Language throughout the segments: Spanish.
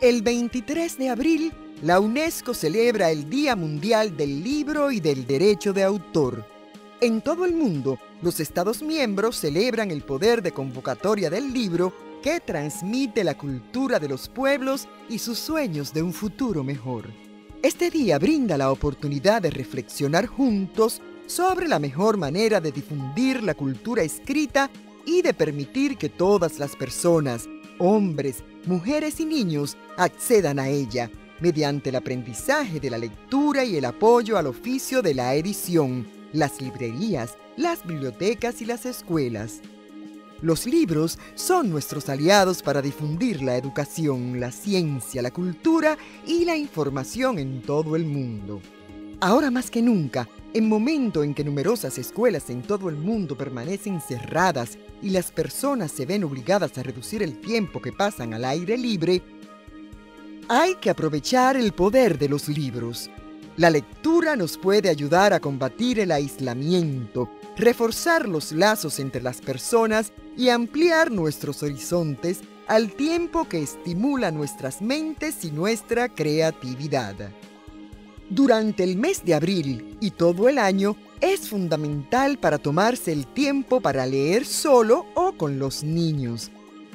El 23 de abril, la UNESCO celebra el Día Mundial del Libro y del Derecho de Autor. En todo el mundo, los Estados miembros celebran el poder de convocatoria del libro que transmite la cultura de los pueblos y sus sueños de un futuro mejor. Este día brinda la oportunidad de reflexionar juntos sobre la mejor manera de difundir la cultura escrita y de permitir que todas las personas, hombres, mujeres y niños accedan a ella mediante el aprendizaje de la lectura y el apoyo al oficio de la edición, las librerías, las bibliotecas y las escuelas. Los libros son nuestros aliados para difundir la educación, la ciencia, la cultura y la información en todo el mundo. Ahora más que nunca, en momento en que numerosas escuelas en todo el mundo permanecen cerradas y las personas se ven obligadas a reducir el tiempo que pasan al aire libre, hay que aprovechar el poder de los libros. La lectura nos puede ayudar a combatir el aislamiento, reforzar los lazos entre las personas y ampliar nuestros horizontes al tiempo que estimula nuestras mentes y nuestra creatividad. Durante el mes de abril y todo el año es fundamental para tomarse el tiempo para leer solo o con los niños.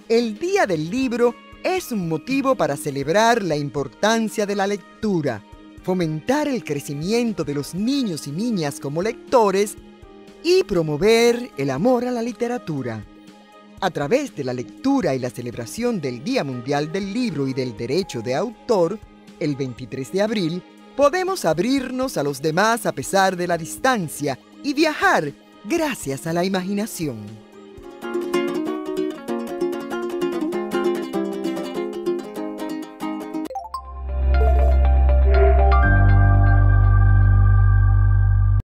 El Día del Libro es un motivo para celebrar la importancia de la lectura, fomentar el crecimiento de los niños y niñas como lectores y promover el amor a la literatura. A través de la lectura y la celebración del Día Mundial del Libro y del Derecho de Autor, el 23 de abril, podemos abrirnos a los demás a pesar de la distancia y viajar gracias a la imaginación.